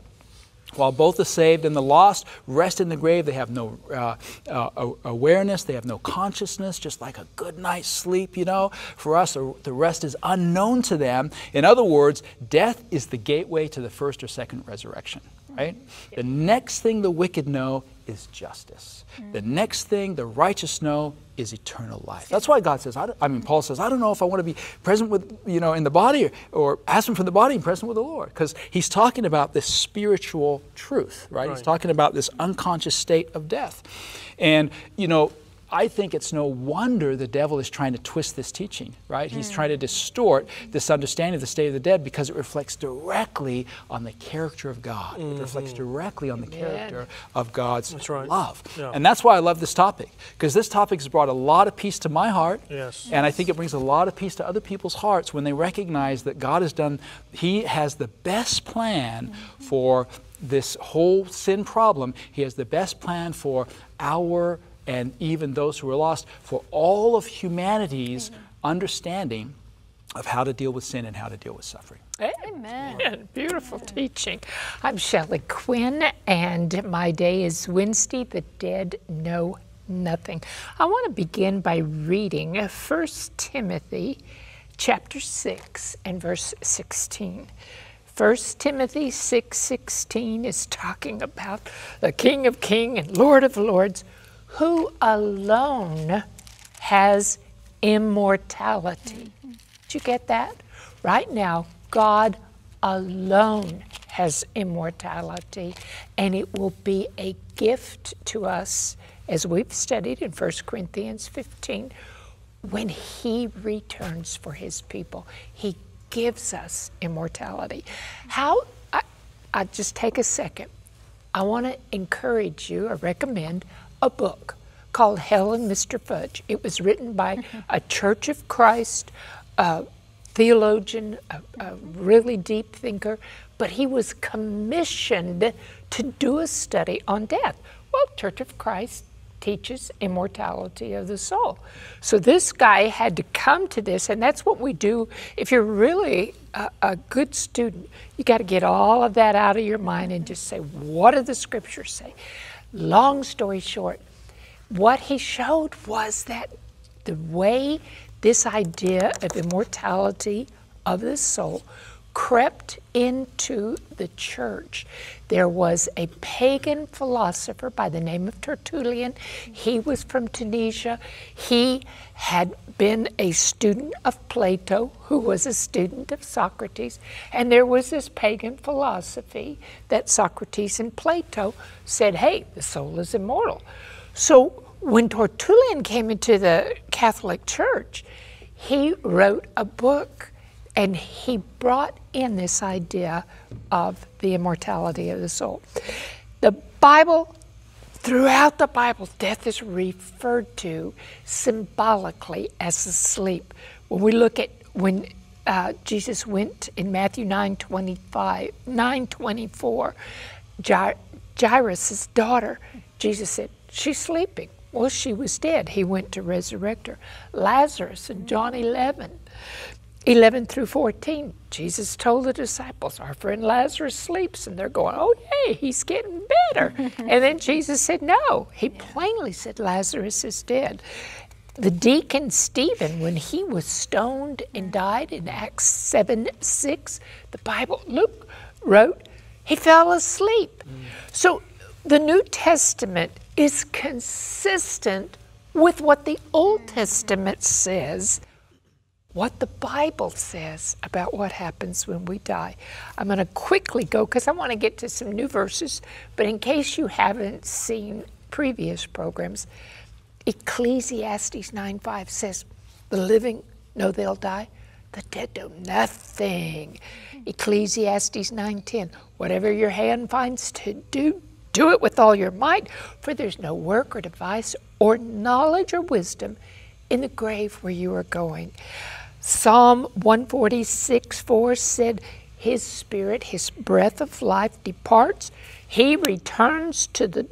While both the saved and the lost rest in the grave, they have no uh, uh, awareness, they have no consciousness, just like a good night's sleep, you know. For us, the rest is unknown to them. In other words, death is the gateway to the first or second resurrection right? The next thing the wicked know is justice. Mm. The next thing the righteous know is eternal life. That's why God says, I, I, mean, Paul says, I don't know if I want to be present with, you know, in the body or, or absent from the body and present with the Lord. Because he's talking about this spiritual truth, right? right? He's talking about this unconscious state of death. And, you know, I think it's no wonder the devil is trying to twist this teaching, right? He's trying to distort this understanding of the state of the dead because it reflects directly on the character of God. Mm-hmm. It reflects directly on the character of God's right. love. Yeah. And that's why I love this topic because this topic has brought a lot of peace to my heart. Yes. And I think it brings a lot of peace to other people's hearts when they recognize that God has done, He has the best plan mm-hmm. for this whole sin problem. He has the best plan for our and even those who are lost, for all of humanity's understanding of how to deal with sin and how to deal with suffering. Amen. Beautiful teaching. I'm Shelley Quinn, and my day is Wednesday. The dead know nothing. I want to begin by reading 1 Timothy chapter 6 and verse 16. 1 Timothy 6:16 is talking about the King of Kings and Lord of Lords who alone has immortality. Did you get that? Right now, God alone has immortality, and it will be a gift to us, as we've studied in 1 Corinthians 15, when He returns for His people. He gives us immortality. How? I, I just take a second. I want to encourage you, I recommend a book called Hell and Mr. Fudge. It was written by a Church of Christ theologian, a, a really deep thinker, but he was commissioned to do a study on death. Well, Church of Christ teaches immortality of the soul. So this guy had to come to this, and that's what we do. If you're really a, a good student, you got to get all of that out of your mind and just say, what do the scriptures say? Long story short, what he showed was that the way this idea of immortality of the soul crept into the church. There was a pagan philosopher by the name of Tertullian. He was from Tunisia. He had been a student of Plato, who was a student of Socrates. And there was this pagan philosophy that Socrates and Plato said, hey, the soul is immortal. So when Tertullian came into the Catholic Church, he wrote a book and he brought in this idea of the immortality of the soul. The Bible Throughout the Bible, death is referred to symbolically as sleep. When we look at when uh, Jesus went in Matthew 9 25, 9 24, Jairus' daughter, Jesus said, She's sleeping. Well, she was dead. He went to resurrect her. Lazarus in John 11, 11 through 14, Jesus told the disciples, Our friend Lazarus sleeps. And they're going, Oh, yay, he's getting better. and then Jesus said, No. He plainly said, Lazarus is dead. The deacon Stephen, when he was stoned and died in Acts 7 6, the Bible, Luke wrote, he fell asleep. Mm. So the New Testament is consistent with what the Old Testament says what the Bible says about what happens when we die. I'm going to quickly go because I want to get to some new verses, but in case you haven't seen previous programs, Ecclesiastes 9:5 says, "The living know they'll die, the dead know nothing." Ecclesiastes 9:10, "Whatever your hand finds to do, do it with all your might, for there's no work or device or knowledge or wisdom in the grave where you are going." Psalm 146 4 said, His spirit, His breath of life departs. He returns to the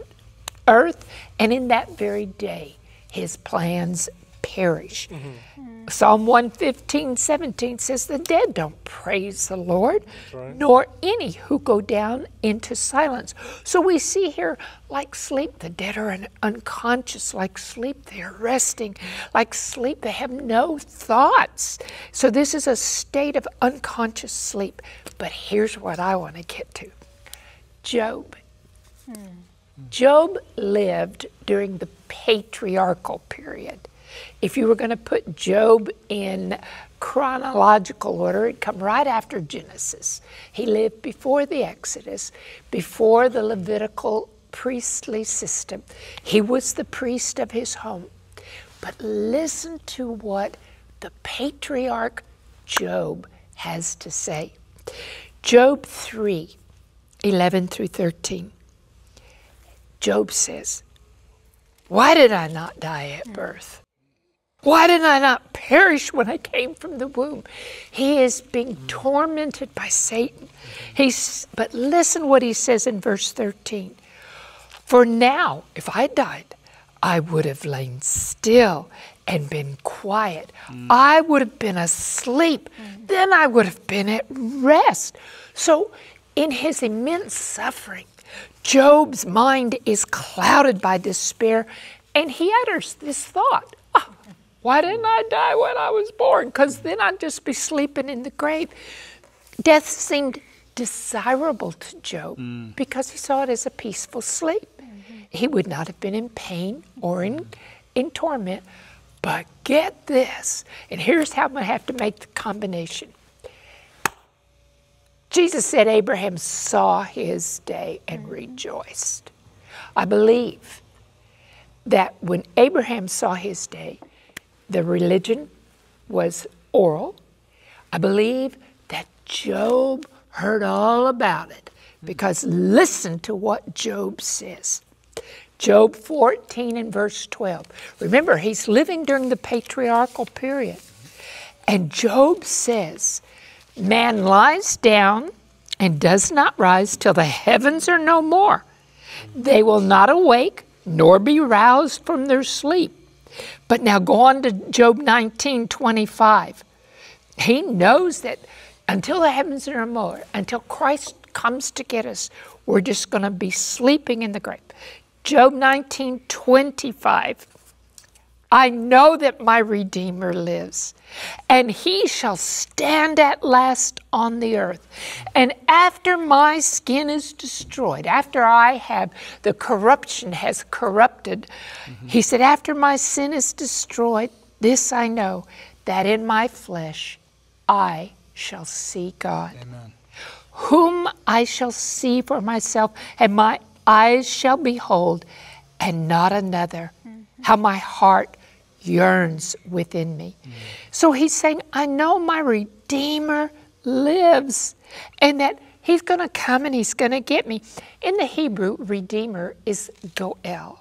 earth, and in that very day, His plans perish. Mm-hmm. Psalm 115, 17 says, The dead don't praise the Lord, right. nor any who go down into silence. So we see here, like sleep, the dead are unconscious. Like sleep, they are resting. Like sleep, they have no thoughts. So this is a state of unconscious sleep. But here's what I want to get to Job. Hmm. Job lived during the patriarchal period. If you were going to put Job in chronological order, it'd come right after Genesis. He lived before the Exodus, before the Levitical priestly system. He was the priest of his home. But listen to what the patriarch Job has to say. Job 3 11 through 13. Job says, Why did I not die at birth? Why did I not perish when I came from the womb? He is being tormented by Satan. He's, but listen what he says in verse 13. For now, if I died, I would have lain still and been quiet. Mm. I would have been asleep. Mm. Then I would have been at rest. So, in his immense suffering, Job's mind is clouded by despair, and he utters this thought why didn't I die when I was born? Because then I'd just be sleeping in the grave. Death seemed desirable to Job mm. because he saw it as a peaceful sleep. Mm-hmm. He would not have been in pain or in, in torment. But get this, and here's how I'm going to have to make the combination. Jesus said Abraham saw his day and mm-hmm. rejoiced. I believe that when Abraham saw his day, the religion was oral. I believe that Job heard all about it because listen to what Job says. Job 14 and verse 12. Remember, he's living during the patriarchal period. And Job says, Man lies down and does not rise till the heavens are no more. They will not awake nor be roused from their sleep. But now go on to Job 19 25. He knows that until the heavens are more, until Christ comes to get us, we're just going to be sleeping in the grave. Job 19 25. I know that my Redeemer lives, and he shall stand at last on the earth. And after my skin is destroyed, after I have, the corruption has corrupted, mm-hmm. he said, After my sin is destroyed, this I know, that in my flesh I shall see God. Amen. Whom I shall see for myself, and my eyes shall behold, and not another. Mm-hmm. How my heart yearns within me. Mm. So he's saying, I know my Redeemer lives, and that he's going to come and he's going to get me. In the Hebrew, redeemer is goel.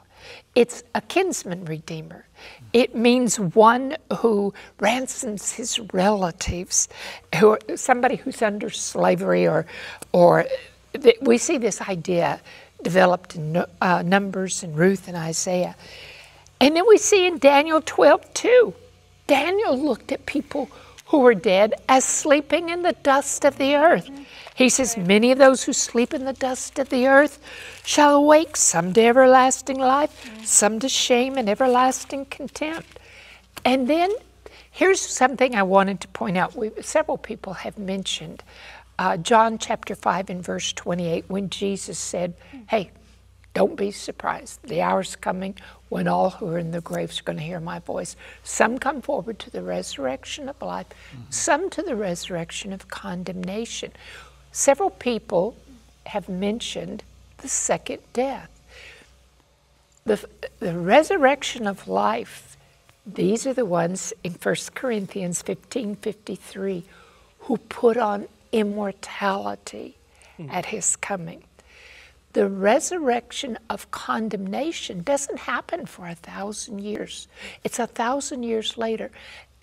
It's a kinsman redeemer. It means one who ransoms his relatives, who somebody who's under slavery, or, or we see this idea developed in uh, Numbers and Ruth and Isaiah. And then we see in Daniel 12 too. Daniel looked at people who were dead as sleeping in the dust of the earth. He says, Many of those who sleep in the dust of the earth shall awake, some to everlasting life, some to shame and everlasting contempt. And then here's something I wanted to point out. We, several people have mentioned uh, John chapter 5 and verse 28 when Jesus said, Hey, don't be surprised. The hour's coming when all who are in the graves are going to hear my voice. Some come forward to the resurrection of life, mm-hmm. some to the resurrection of condemnation. Several people have mentioned the second death. The, the resurrection of life, these are the ones in 1 Corinthians 15 53 who put on immortality mm. at his coming the resurrection of condemnation doesn't happen for a thousand years. It's a thousand years later.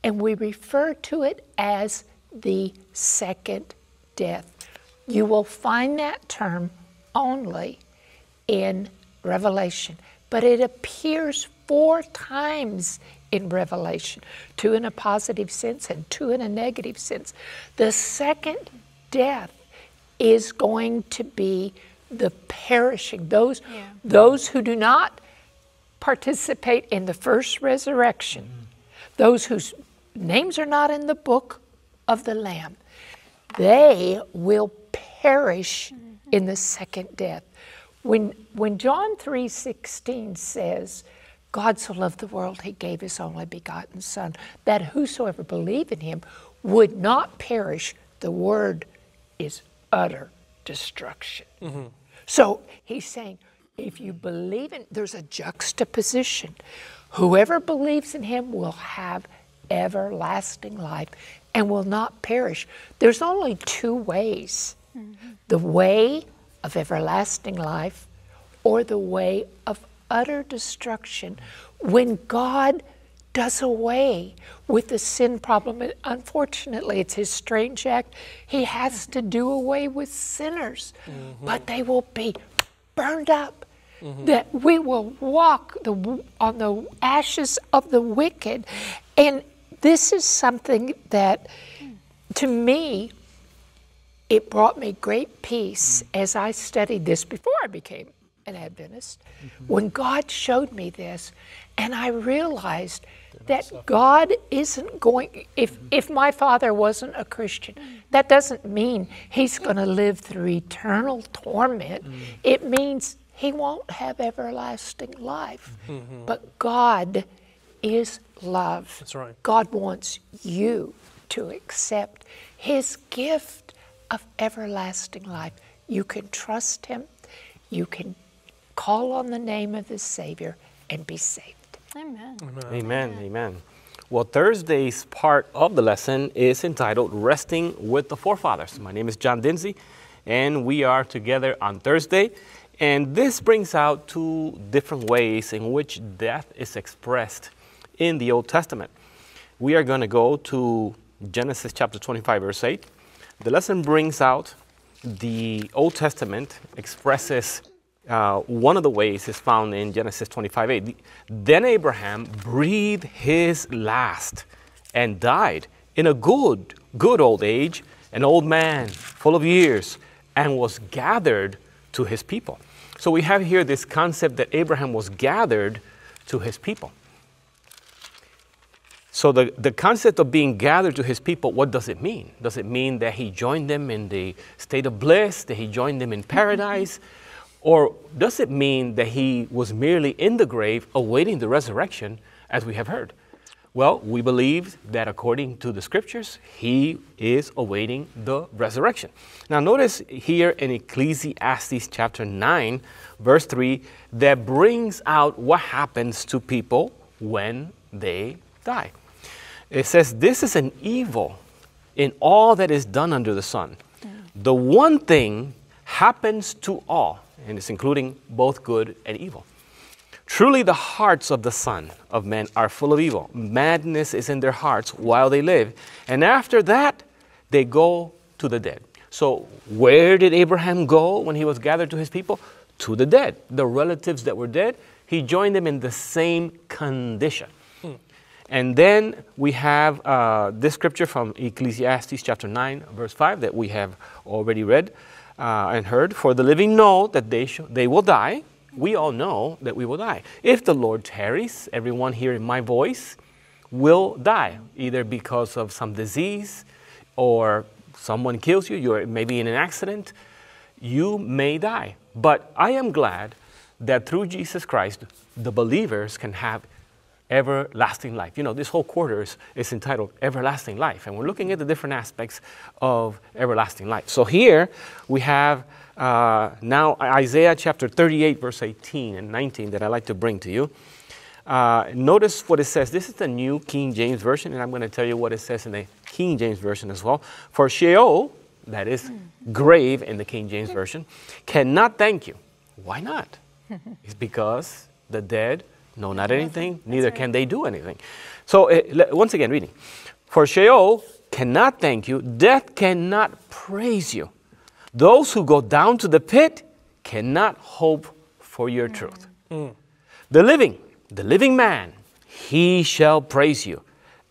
And we refer to it as the second death. You will find that term only in Revelation, but it appears four times in Revelation two in a positive sense and two in a negative sense. The second death is going to be the perishing, those, yeah. those who do not participate in the first resurrection, mm-hmm. those whose names are not in the book of the Lamb, they will perish mm-hmm. in the second death. When, when John 3:16 says, God so loved the world, he gave his only begotten Son, that whosoever believe in him would not perish, the word is utter destruction. Mm-hmm. So he's saying, if you believe in, there's a juxtaposition. Whoever believes in him will have everlasting life and will not perish. There's only two ways mm-hmm. the way of everlasting life or the way of utter destruction. When God does away with the sin problem. Unfortunately, it's his strange act. He has to do away with sinners, mm-hmm. but they will be burned up. Mm-hmm. That we will walk the, on the ashes of the wicked. And this is something that, to me, it brought me great peace mm-hmm. as I studied this before I became an Adventist. Mm-hmm. When God showed me this, and I realized that God isn't going, if, if my father wasn't a Christian, that doesn't mean he's going to live through eternal torment. Mm. It means he won't have everlasting life. Mm-hmm. But God is love. That's right. God wants you to accept his gift of everlasting life. You can trust him, you can call on the name of the Savior and be saved. Amen. Amen. Amen. Well, Thursday's part of the lesson is entitled Resting with the Forefathers. My name is John Dinzey, and we are together on Thursday. And this brings out two different ways in which death is expressed in the Old Testament. We are going to go to Genesis chapter 25, verse 8. The lesson brings out the Old Testament expresses uh, one of the ways is found in Genesis 25 8. Then Abraham breathed his last and died in a good, good old age, an old man, full of years, and was gathered to his people. So we have here this concept that Abraham was gathered to his people. So the, the concept of being gathered to his people, what does it mean? Does it mean that he joined them in the state of bliss, that he joined them in paradise? Or does it mean that he was merely in the grave awaiting the resurrection, as we have heard? Well, we believe that according to the scriptures, he is awaiting the resurrection. Now, notice here in Ecclesiastes chapter 9, verse 3, that brings out what happens to people when they die. It says, This is an evil in all that is done under the sun the one thing happens to all, and it's including both good and evil. Truly, the hearts of the Son of Men are full of evil. Madness is in their hearts while they live, and after that, they go to the dead. So, where did Abraham go when he was gathered to his people? To the dead. The relatives that were dead, he joined them in the same condition. And then we have uh, this scripture from Ecclesiastes chapter 9, verse 5, that we have already read uh, and heard. For the living know that they, they will die. We all know that we will die. If the Lord tarries, everyone hearing my voice will die, either because of some disease or someone kills you, you're maybe in an accident, you may die. But I am glad that through Jesus Christ, the believers can have everlasting life. You know, this whole quarter is, is, entitled Everlasting Life, and we're looking at the different aspects of everlasting life. So here we have uh, now Isaiah chapter 38, verse 18 and 19 that I like to bring to you. Uh, notice what it says. This is the New King James Version, and I'm going to tell you what it says in the King James Version as well. For Sheol, that is grave in the King James Version, cannot thank you. Why not? it's because the dead know not anything, neither can they do anything. So, uh, once again, reading. For Sheol cannot thank you, death cannot praise you. Those who go down to the pit cannot hope for your truth. Mm. The living, the living man, he shall praise you.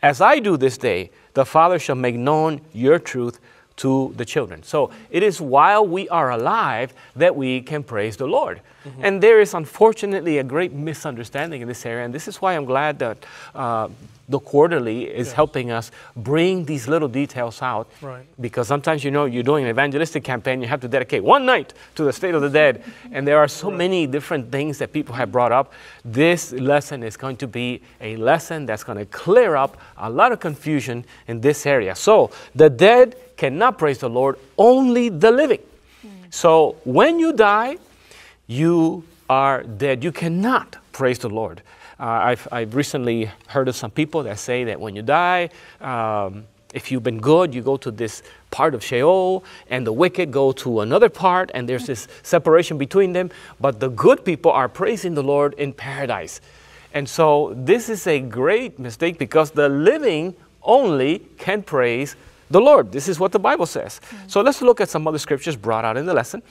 As I do this day, the Father shall make known your truth to the children. So it is while we are alive that we can praise the Lord. Mm-hmm. And there is unfortunately a great misunderstanding in this area, and this is why I'm glad that uh, the quarterly is yes. helping us bring these little details out. Right. Because sometimes you know you're doing an evangelistic campaign, you have to dedicate one night to the state of the dead, and there are so right. many different things that people have brought up. This lesson is going to be a lesson that's going to clear up a lot of confusion in this area. So the dead cannot praise the Lord, only the living. Mm. So when you die, you are dead. You cannot praise the Lord. Uh, I've, I've recently heard of some people that say that when you die, um, if you've been good, you go to this part of Sheol, and the wicked go to another part, and there's this separation between them. But the good people are praising the Lord in paradise. And so this is a great mistake because the living only can praise the Lord. This is what the Bible says. Mm-hmm. So let's look at some other scriptures brought out in the lesson.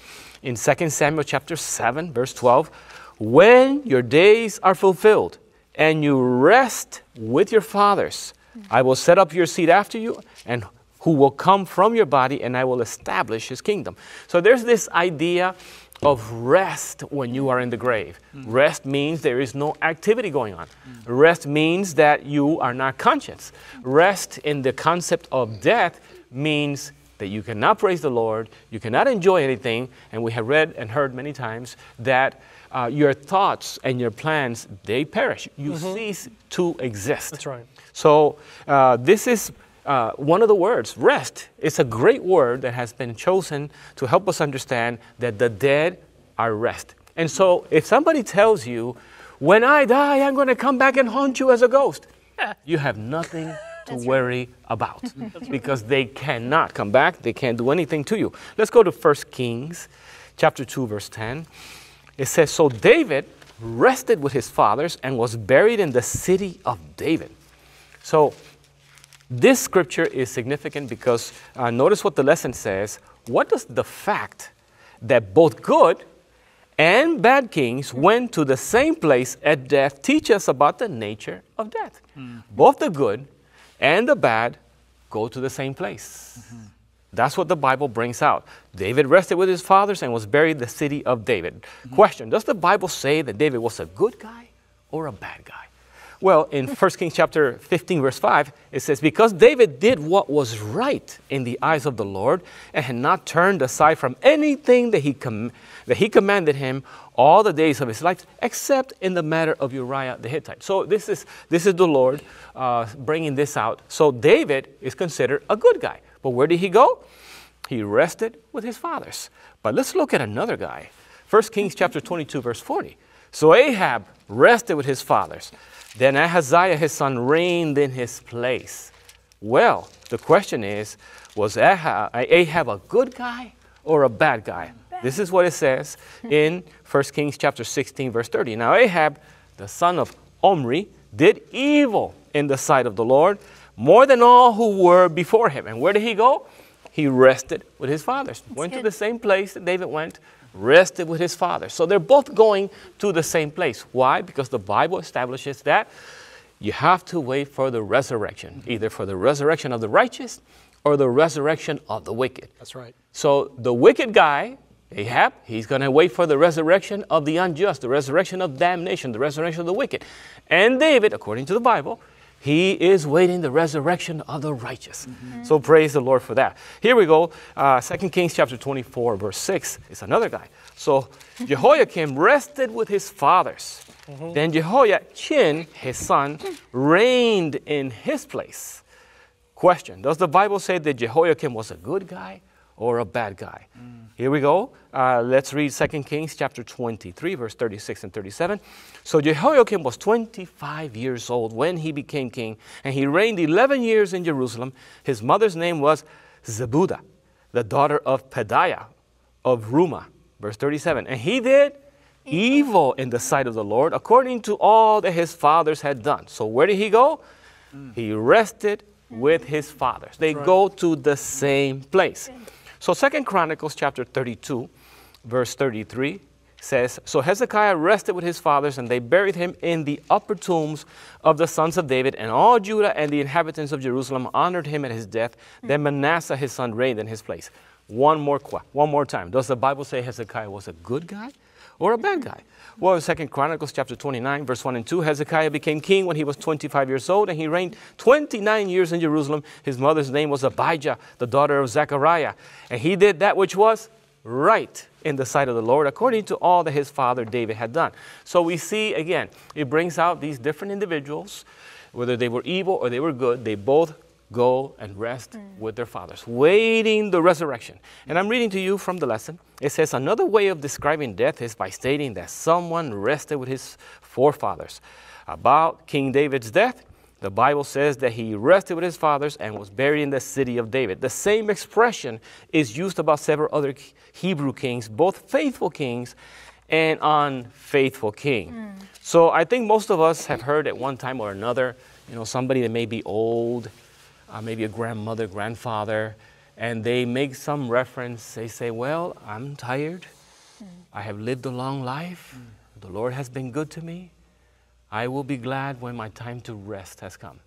In 2 Samuel chapter 7, verse 12, when your days are fulfilled and you rest with your fathers, I will set up your seed after you, and who will come from your body, and I will establish his kingdom. So there's this idea of rest when you are in the grave. Mm. Rest means there is no activity going on. Mm. Rest means that you are not conscious. Rest in the concept of death means that you cannot praise the Lord, you cannot enjoy anything, and we have read and heard many times that uh, your thoughts and your plans they perish. You mm-hmm. cease to exist. That's right. So uh, this is uh, one of the words, rest. It's a great word that has been chosen to help us understand that the dead are rest. And so if somebody tells you, when I die, I'm going to come back and haunt you as a ghost, you have nothing to worry about because they cannot come back. They can't do anything to you. Let's go to 1 Kings chapter 2, verse 10. It says, So David rested with his fathers and was buried in the city of David. So this scripture is significant because uh, notice what the lesson says. What does the fact that both good and bad kings went to the same place at death teach us about the nature of death? Mm. Both the good and the bad go to the same place. Mm-hmm. That's what the Bible brings out. David rested with his fathers and was buried in the city of David. Mm-hmm. Question Does the Bible say that David was a good guy or a bad guy? Well, in 1 Kings chapter 15, verse 5, it says, Because David did what was right in the eyes of the Lord and had not turned aside from anything that he, com- that he commanded him all the days of his life, except in the matter of Uriah the Hittite. So this is, this is the Lord uh, bringing this out. So David is considered a good guy. But where did he go? He rested with his fathers. But let's look at another guy. 1 Kings chapter 22, verse 40. So Ahab rested with his fathers. Then Ahaziah his son reigned in his place. Well, the question is was Ahab, Ahab a good guy or a bad guy? This is what it says in 1 Kings chapter 16, verse 30. Now, Ahab, the son of Omri, did evil in the sight of the Lord more than all who were before him. And where did he go? He rested with his fathers. went good. to the same place that David went, rested with his father. So they're both going to the same place. Why? Because the Bible establishes that you have to wait for the resurrection, mm-hmm. either for the resurrection of the righteous or the resurrection of the wicked. That's right. So the wicked guy, Ahab, he's going to wait for the resurrection of the unjust, the resurrection of damnation, the resurrection of the wicked. And David, according to the Bible, he is waiting the resurrection of the righteous. So praise the Lord for that. Here we go. Uh, 2 Kings chapter 24, verse 6 is another guy. So Jehoiakim rested with his fathers. Then Jehoiachin, his son, reigned in his place. Question Does the Bible say that Jehoiakim was a good guy or a bad guy? Here we go. Uh, let's read 2 Kings chapter 23, verse 36 and 37. So Jehoiakim was 25 years old when he became king, and he reigned 11 years in Jerusalem. His mother's name was Zebudah, the daughter of Pedaiah of Rumah. Verse 37. And he did evil in the sight of the Lord, according to all that his fathers had done. So where did he go? He rested with his fathers. They go to the same place. So Second Chronicles chapter 32, verse 33 says, So Hezekiah rested with his fathers, and they buried him in the upper tombs of the sons of David, and all Judah and the inhabitants of Jerusalem honored him at his death. Hmm. Then Manasseh his son reigned in his place. One more qu- one more time. Does the Bible say Hezekiah was a good guy or a bad guy? Well, Second Chronicles chapter 29, verse 1 and 2, Hezekiah became king when he was 25 years old, and he reigned 29 years in Jerusalem. His mother's name was Abijah, the daughter of Zechariah. And he did that which was right in the sight of the Lord, according to all that his father David had done. So we see again, it brings out these different individuals, whether they were evil or they were good, they both go and rest mm. with their fathers, waiting the resurrection. And I'm reading to you from the lesson. It says, Another way of describing death is by stating that someone rested with his forefathers. About King David's death, the Bible says that he rested with his fathers and was buried in the city of David. The same expression is used about several other Hebrew kings, both faithful kings and unfaithful king. Mm. So I think most of us have heard at one time or another, you know, somebody that may be old, uh, maybe a grandmother, grandfather, and they make some reference. They say, Well, I'm tired. I have lived a long life. The Lord has been good to me. I will be glad when my time to rest has come.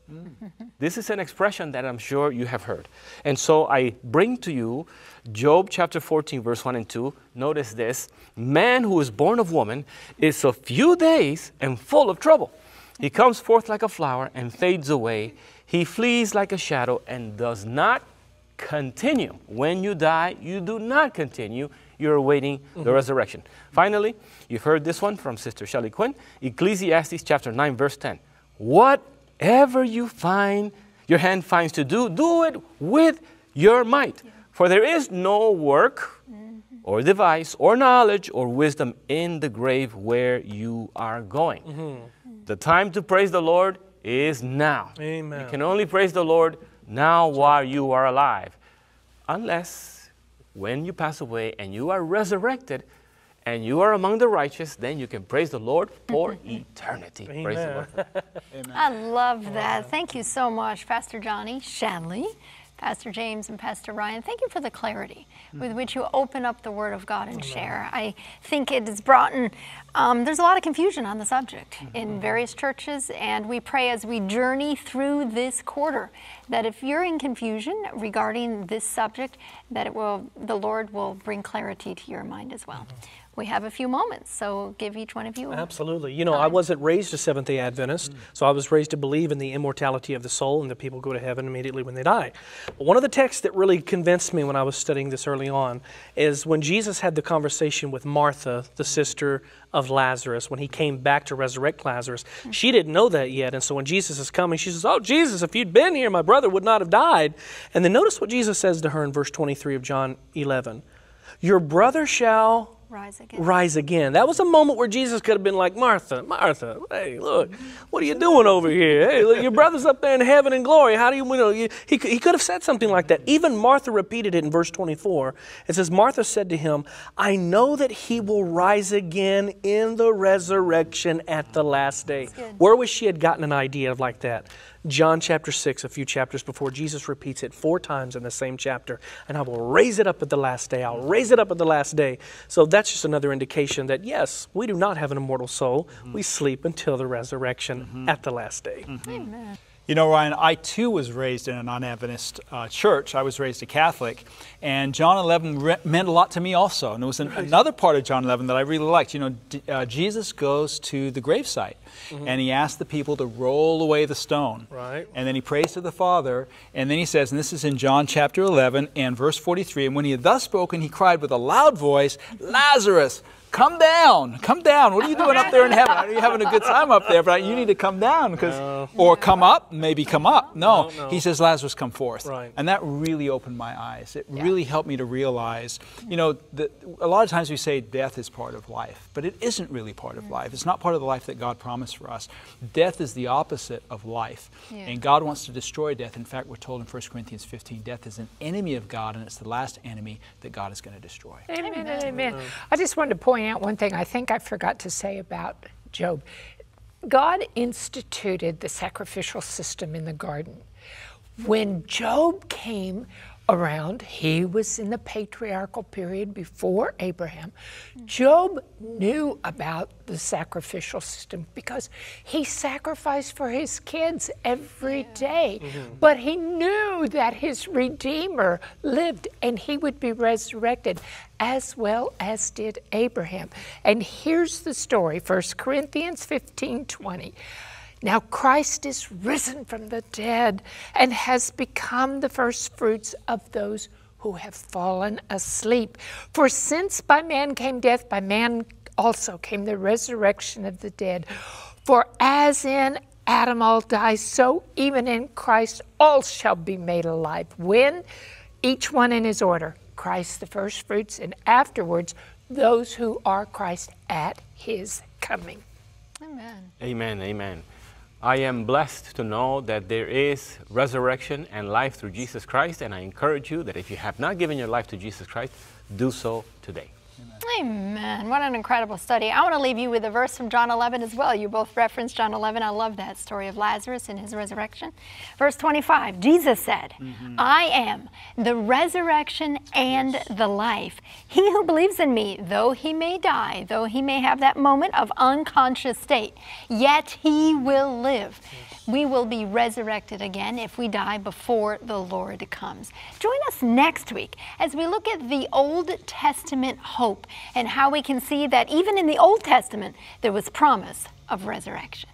This is an expression that I'm sure you have heard. And so I bring to you Job chapter 14, verse 1 and 2. Notice this Man who is born of woman is a few days and full of trouble. He comes forth like a flower and fades away. He flees like a shadow and does not continue. When you die, you do not continue. You're awaiting the mm-hmm. resurrection. Finally, you've heard this one from Sister Shelley Quinn, Ecclesiastes chapter 9, verse 10. Whatever you find your hand finds to do, do it with your might. For there is no work mm-hmm. or device or knowledge or wisdom in the grave where you are going. Mm-hmm. The time to praise the Lord is now. Amen. You can only praise the Lord now while you are alive. Unless when you pass away and you are resurrected and you are among the righteous, then you can praise the Lord for eternity. Praise the Amen. I love that. Thank you so much, Pastor Johnny Shanley, Pastor James, and Pastor Ryan. Thank you for the clarity hmm. with which you open up the Word of God and share. I think it has brought in, um, there's a lot of confusion on the subject in mm-hmm. various churches, and we pray as we journey through this quarter that if you're in confusion regarding this subject, that it will, the Lord will bring clarity to your mind as well. Mm-hmm. We have a few moments, so give each one of you. Absolutely. You know, I wasn't raised a Seventh day Adventist, mm. so I was raised to believe in the immortality of the soul and that people go to heaven immediately when they die. But one of the texts that really convinced me when I was studying this early on is when Jesus had the conversation with Martha, the sister of Lazarus, when he came back to resurrect Lazarus. Mm. She didn't know that yet. And so when Jesus is coming, she says, Oh, Jesus, if you'd been here, my brother would not have died. And then notice what Jesus says to her in verse 23 of John 11 Your brother shall rise again. rise again. That was a moment where Jesus could have been like, Martha, Martha, hey, look, what are you doing over here? Hey, look, your brother's up there in heaven and glory. How do you, you know, you, he, he could have said something like that. Even Martha repeated it in verse 24. It says, Martha said to him, I know that he will rise again in the resurrection at the last day. Where was she had gotten an idea of like that? John chapter 6, a few chapters before, Jesus repeats it four times in the same chapter. And I will raise it up at the last day. I'll raise it up at the last day. So that's just another indication that, yes, we do not have an immortal soul. We sleep until the resurrection mm-hmm. at the last day. Mm-hmm. Amen. You know, Ryan, I too was raised in a non Adventist uh, church. I was raised a Catholic. And John 11 re- meant a lot to me also. And there was an, another part of John 11 that I really liked. You know, d- uh, Jesus goes to the gravesite and he asks the people to roll away the stone. Right. And then he prays to the Father. And then he says, and this is in John chapter 11 and verse 43 And when he had thus spoken, he cried with a loud voice, Lazarus, come down, come down. What are you doing up there in heaven? Are you're having a good time up there, but you need to come down because, or come up, maybe come up. No, No, no. he says, Lazarus, come forth. Right. And that really opened my eyes. It really helped me to realize, you know, that a lot of times we say death is part of life, but it isn't really part of life. It's not part of the life that God promised for us. Death is the opposite of life. Yeah. And God wants to destroy death. In fact, we're told in 1 Corinthians 15, death is an enemy of God, and it's the last enemy that God is going to destroy. Amen and amen. I just wanted to point out one thing I think I forgot to say about Job. God instituted the sacrificial system in the garden. When Job came around, he was in the patriarchal period before Abraham. Job knew about the sacrificial system because he sacrificed for his kids every day. Mm-hmm. But he knew that his Redeemer lived and he would be resurrected as well as did Abraham. And here's the story 1 Corinthians 15 20. Now Christ is risen from the dead and has become the first fruits of those who have fallen asleep. For since by man came death, by man also came the resurrection of the dead. For as in Adam all die, so even in Christ all shall be made alive. When? Each one in his order. Christ the first fruits, and afterwards those who are Christ at his coming. Amen. Amen, amen. I am blessed to know that there is resurrection and life through Jesus Christ, and I encourage you that if you have not given your life to Jesus Christ, do so today. Amen. What an incredible study. I want to leave you with a verse from John 11 as well. You both referenced John 11. I love that story of Lazarus and his resurrection. Verse 25 Jesus said, mm-hmm. I am the resurrection and the life. He who believes in me, though he may die, though he may have that moment of unconscious state, yet he will live. We will be resurrected again if we die before the Lord comes. Join us next week as we look at the Old Testament hope and how we can see that even in the Old Testament there was promise of resurrection.